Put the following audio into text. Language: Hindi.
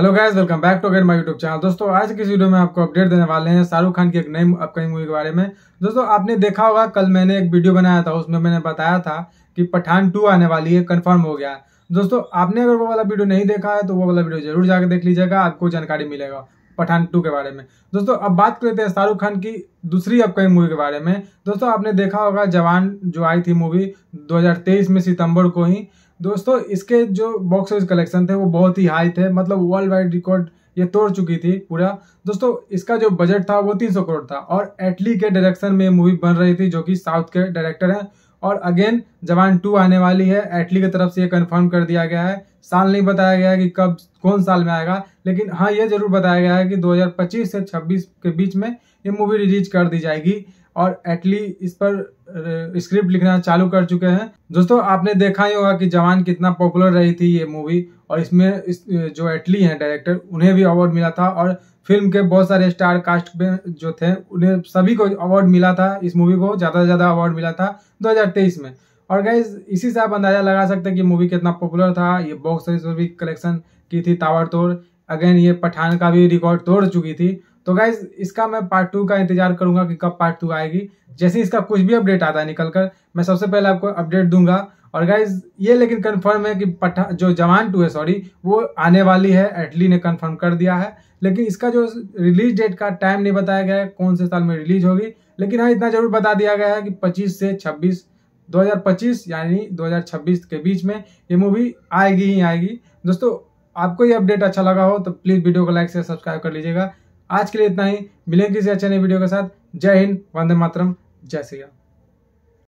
Hello guys welcome back to again my YouTube channel दोस्तों, आज की इस वीडियो में आपको अपडेट देने वाले हैं शाहरुख खान की एक नई अपकमिंग मूवी के बारे में। दोस्तों, आपने देखा होगा, कल मैंने एक वीडियो बनाया था, उसमें मैंने बताया था कि पठान टू आने वाली है कन्फर्म हो गया। दोस्तों, आपने अगर वो वाला वीडियो नहीं देखा है तो वो वाला वीडियो ज़रूर जाकर देख लीजिएगा, आपको जानकारी मिलेगा। पठान टू के बारे में। दोस्तों, अब बात कर लेते हैं शाहरुख खान की दूसरी अपकमिंग मूवी के बारे में। दोस्तों, आपने देखा होगा जवान जो आई थी मूवी 2023 में सितंबर को ही। दोस्तों, इसके जो बॉक्स ऑफ़िस कलेक्शन थे, वो बहुत ही हाई थे। मतलब वर्ल्ड वाइड रिकॉर्ड ये तोड़ चुकी थी पूरा। दोस्तों, इसका जो बजट था, वो 300 करोड़ था। और एटली के डायरेक्शन में मूवी बन रही थी, जो कि साउथ के डायरेक्टर हैं। और अगेन जवान टू आने वाली है। एटली की तरफ़ से ये कंफर्म कर दिया गया है। साल नहीं बताया गया है कि कब, कौन साल में आएगा। लेकिन हाँ ये ज़रूर बताया गया है कि 2025 से 26 के बीच में ये मूवी रिलीज़ कर दी जाएगी। और एटली इस पर स्क्रिप्ट लिखना चालू कर चुके हैं। दोस्तों, आपने देखा ही होगा कि जवान कितना पॉपुलर रही थी ये मूवी और इसमें इस, जो एटली हैं डायरेक्टर उन्हें भी अवार्ड मिला था। और फ़िल्म के बहुत सारे स्टार कास्ट में जो थे, उन्हें सभी को अवार्ड मिला था, इस मूवी को ज़्यादा से ज़्यादा अवार्ड मिला था 2023 में। और गाइज़ इसी से आप अंदाज़ा लगा सकते हैं कि मूवी कितना पॉपुलर था। ये बॉक्स ऑफ़िस पर भी कलेक्शन की थी तावर तोड़ अगेन ये पठान का भी रिकॉर्ड तोड़ चुकी थी। तो गाइज़ इसका मैं पार्ट टू का इंतज़ार करूँगा कि कब पार्ट टू आएगी। जैसे ही इसका कुछ भी अपडेट आता है निकल कर मैं सबसे पहले आपको अपडेट दूँगा। और गाइज़ ये लेकिन कंफर्म है कि पठा, जो जवान टू है सॉरी वो आने वाली है। एटली ने कंफर्म कर दिया है। लेकिन इसका जो रिलीज़ डेट का टाइम नहीं बताया गया है, कौन से साल में रिलीज़ होगी। लेकिन हाँ इतना ज़रूर बता दिया गया है कि 25 से 26 2025 यानी 2026 के बीच में ये मूवी आएगी ही आएगी। दोस्तों, आपको ये अपडेट अच्छा लगा हो तो प्लीज़ वीडियो को लाइक से सब्सक्राइब कर लीजिएगा। आज के लिए इतना ही। मिलेंगे किसी अच्छे नए वीडियो के साथ। जय हिंद, वंदे मातरम, जय श्री राम।